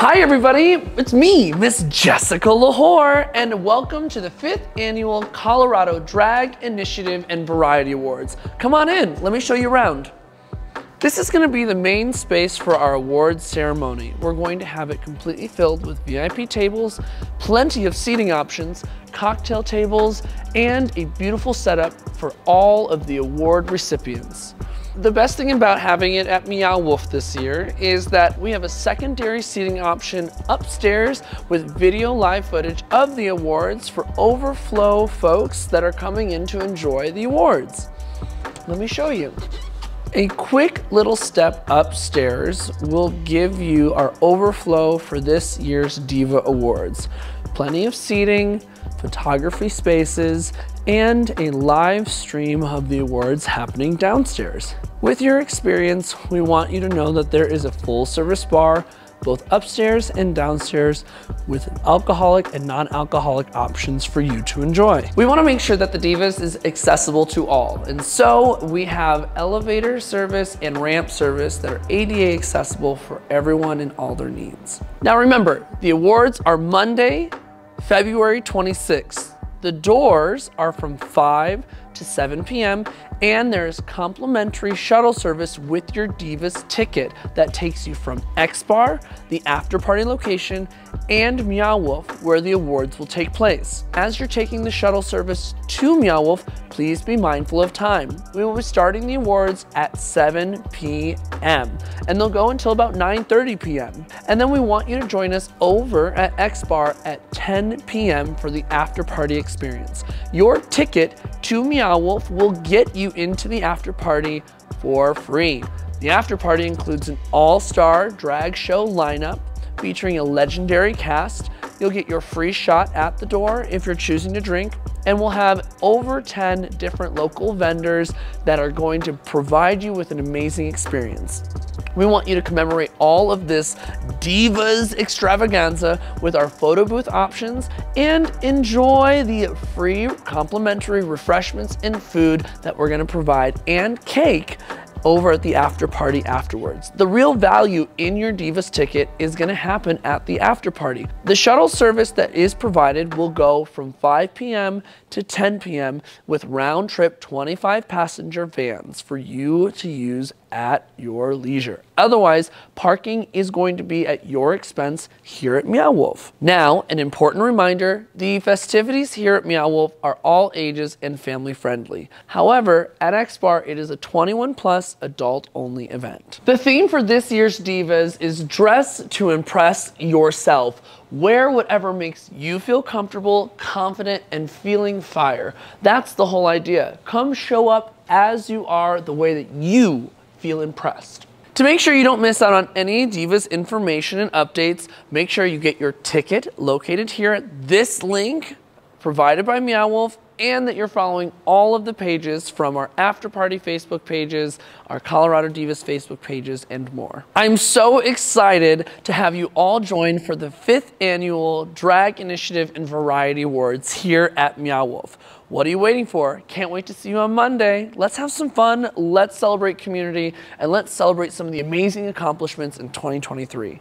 Hi everybody, it's me, Miss Jessica L'Whor, and welcome to the fifth annual Colorado Drag Initiative and Variety Awards. Come on in, let me show you around. This is gonna be the main space for our awards ceremony. We're going to have it completely filled with VIP tables, plenty of seating options, cocktail tables, and a beautiful setup for all of the award recipients. The best thing about having it at Meow Wolf this year is that we have a secondary seating option upstairs with video live footage of the awards for overflow folks that are coming in to enjoy the awards. Let me show you. A quick little step upstairs will give you our overflow for this year's Diva Awards. Plenty of seating, photography spaces, and a live stream of the awards happening downstairs. With your experience, we want you to know that there is a full service bar both upstairs and downstairs with alcoholic and non-alcoholic options for you to enjoy. We wanna make sure that the Divas is accessible to all. And so we have elevator service and ramp service that are ADA accessible for everyone and all their needs. Now remember, the awards are Monday, February 26th. The doors are from 5 to 7 p.m. and there's complimentary shuttle service with your Divas ticket that takes you from X Bar, the after party location, and Meow Wolf, where the awards will take place. As you're taking the shuttle service to Meow Wolf, please be mindful of time. We will be starting the awards at 7 p.m. and they'll go until about 9.30 p.m. And then we want you to join us over at X Bar at 10 p.m. for the after party experience. Your ticket to Meow Wolf will get you into the after party for free. The after party includes an all-star drag show lineup featuring a legendary cast. You'll get your free shot at the door if you're choosing to drink, and we'll have over 10 different local vendors that are going to provide you with an amazing experience. We want you to commemorate all of this Divas extravaganza with our photo booth options and enjoy the free complimentary refreshments and food that we're gonna provide and cake over at the after party afterwards. The real value in your Divas ticket is gonna happen at the after party. The shuttle service that is provided will go from 5 p.m. to 10 p.m. with round trip 25 passenger vans for you to use at your leisure. Otherwise, parking is going to be at your expense here at Meow Wolf. Now, an important reminder, the festivities here at Meow Wolf are all ages and family friendly. However, at X Bar, it is a 21 adult only event. The theme for this year's Divas is dress to impress yourself. Wear whatever makes you feel comfortable, confident, and feeling fire. That's the whole idea. Come show up as you are the way that you feel impressed. To make sure you don't miss out on any Divas information and updates, make sure you get your ticket located here at this link provided by Meow Wolf and that you're following all of the pages from our After Party Facebook pages, our Colorado Divas Facebook pages, and more. I'm so excited to have you all join for the fifth annual Drag Initiative and Variety Awards here at Meow Wolf. What are you waiting for? Can't wait to see you on Monday. Let's have some fun, let's celebrate community, and let's celebrate some of the amazing accomplishments in 2023.